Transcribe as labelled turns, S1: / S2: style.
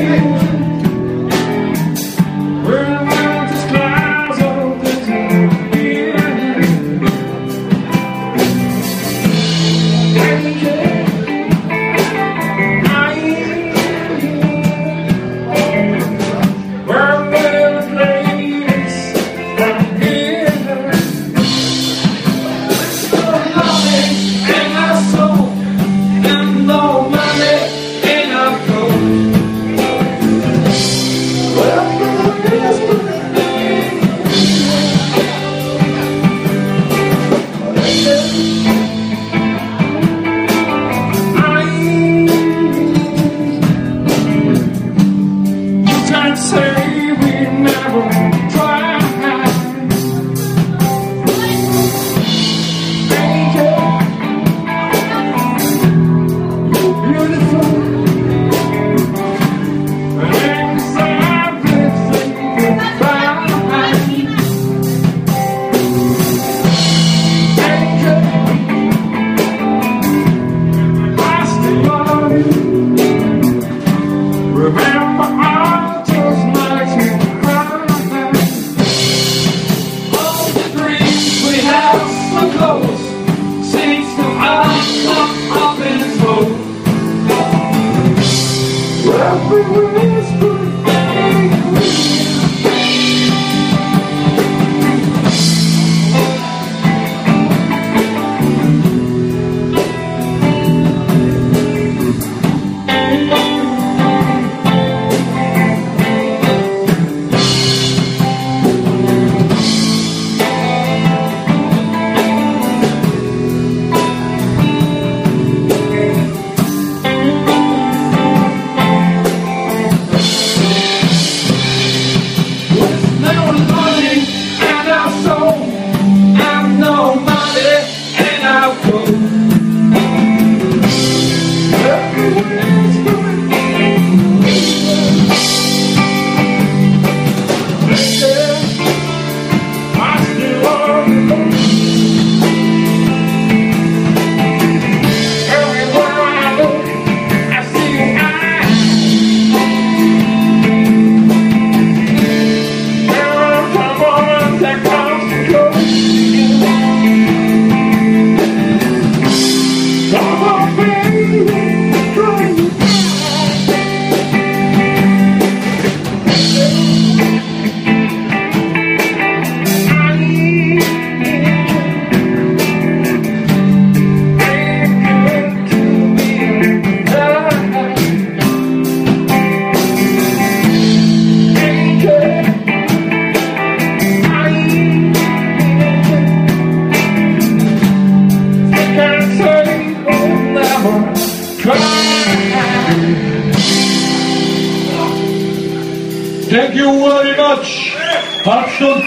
S1: Amen. close. Seems to rise up Everywhere Thank you very much. Hab schon